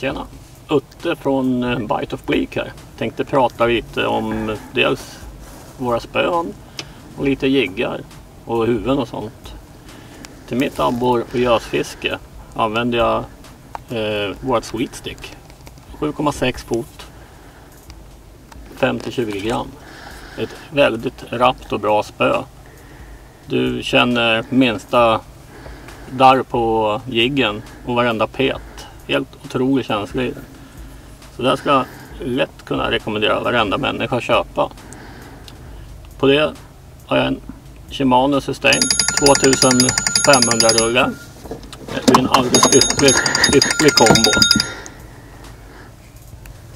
Tjena! Utte från eh, Bite of Bleak här. Tänkte prata lite om eh, dels våra spön och lite jiggar och huvuden och sånt. Till mitt abbor och gösfiske använder jag eh, vårt Sweet Stick. 7,6 fot 5-20 gram. Ett väldigt rappt och bra spö. Du känner minsta darr på jiggen och varenda pet. Helt otrolig känsla i den. Så den här ska lätt kunna rekommendera varenda människa att köpa. På det har jag en Shimano Sustain 2500 rullar. Det är en alldeles ypperlig, ypperlig kombo.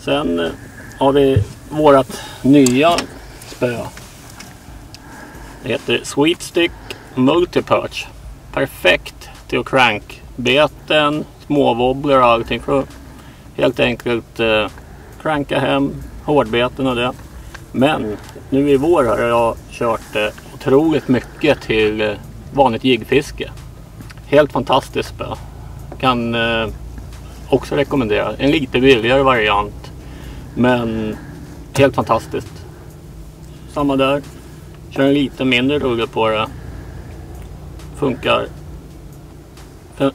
Sen eh, har vi vårat nya spö. Det heter Sweet Stick Multiperch. Perfekt till att crankbeten, småwobbler och allting för att helt enkelt eh, cranka hem hårdbeten och det. Men nu i vår har jag kört eh, otroligt mycket till eh, vanligt jiggfiske. Helt fantastiskt spö. Kan eh, också rekommendera. En lite billigare variant. Men helt fantastiskt. Samma där. Kör en lite mindre rulle på det. Funkar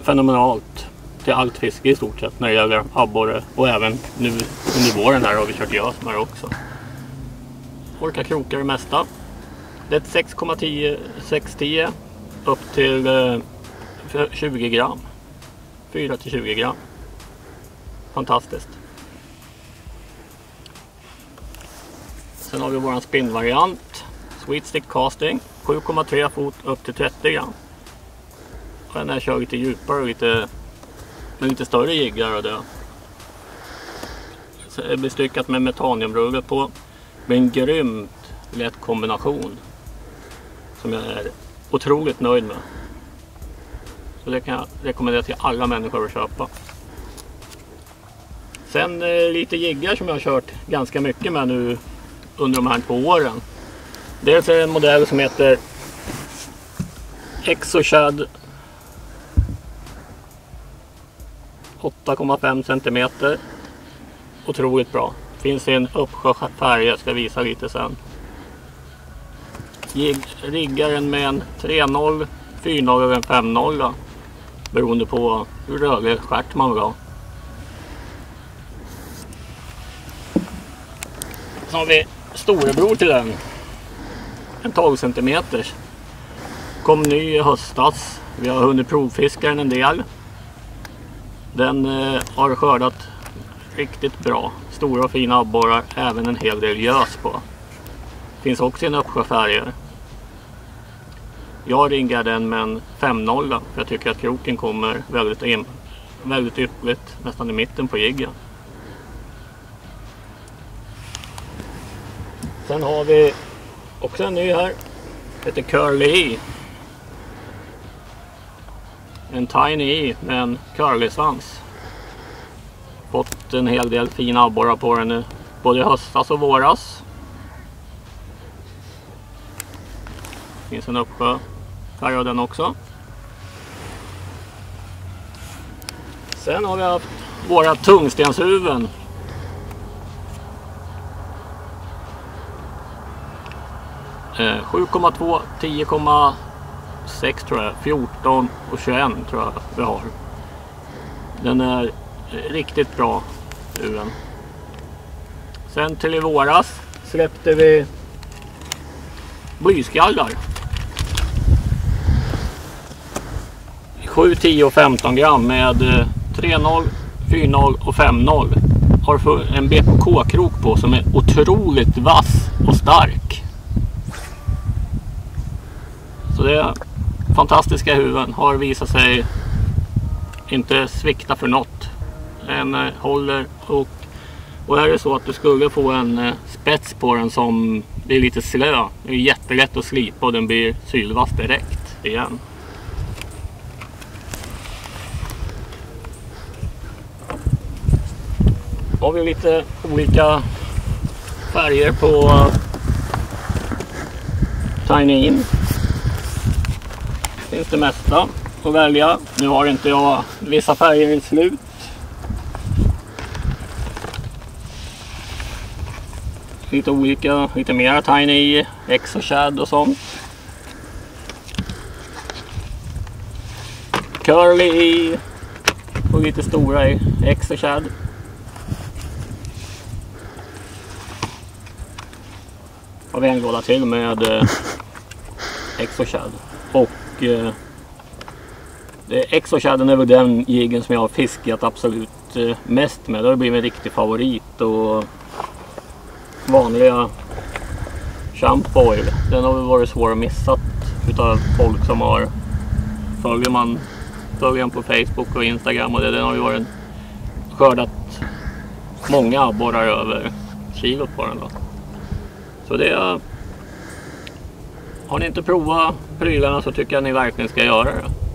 fenomenalt till allt fiske i stort sett när det gäller abborre och även nu under våren här har vi kört gös med det också. Orkar kroka det mesta. Det är ett 6,10 610 upp till eh, 20 gram. 4 till 20 gram. Fantastiskt. Sen har vi våran spinnvariant. Sweet Stick Casting. 7,3 fot upp till 30 gram. Den här kör lite djupare och lite med lite större jiggar och det. Så är bestyckat med metaniumrulle på. Med en grymt lätt kombination. Som jag är otroligt nöjd med. Så det kan jag rekommendera till alla människor att köpa. Sen eh, lite jiggar som jag har kört ganska mycket med nu under de här två åren. Dels är det en modell som heter Exoshad 8,5 cm. Otroligt bra. Finns i en uppsjö färger, jag ska visa lite sen. Riggar den med en 3.0, 4.0 eller en 5.0 beroende på hur rörlig stjärt man vill ha. Så har vi storebror till den. En 12 cm. Kom ny i höstas. Vi har hunnit provfiska den en del. Den eh, har skördat riktigt bra. Stora och fina abborrar, även en hel del gös på. Finns också i en uppsjö färger. Jag ringar den med en 5-0 för jag tycker att kroken kommer väldigt, in, väldigt ypperligt nästan i mitten på jiggen. Sen har vi också en ny här. Heter Curly E. En Tiny E med en curly-svans. Fått en hel del fina abborrar på den nu. Både höstas och våras. Finns en uppsjö färg av den också. Sen har vi haft våra tungstenshuvuden. Eh, 7,2, 6 tror jag, 14 och 21 tror jag vi har. Den är riktigt bra uren. Sen till i våras släppte vi blyskallar. 7, 10 och 15 gram med eh, 3,0, 4,0 och 5,0. Har en BKK-krok på som är otroligt vass och stark. Så det är fantastiska huvuden. Har visat sig inte svikta för något. Den eh, håller och, och är det så att du skulle få en eh, spets på den som blir lite slö. Det är jättelätt att slipa och den blir sylvass direkt igen. Då har vi lite olika färger på eh, Tiny In finns det mesta att välja. Nu har inte jag, vissa färger i slut. Lite olika, lite mer Tiny, X och och sånt. Curly i och lite stora i X och Har vi en låda till med eh, X. Och eh, Exoshaden är väl den jiggen som jag har fiskat absolut eh, mest med. Det har blivit en riktig favorit. Och vanliga shampoo oil. Den har väl varit svår att missa utav folk som har följer man följer på Facebook och Instagram och det, den har ju varit skördat många abborrar över kilot på den då. Så det är, har ni inte provat prylarna så tycker jag ni verkligen ska göra det.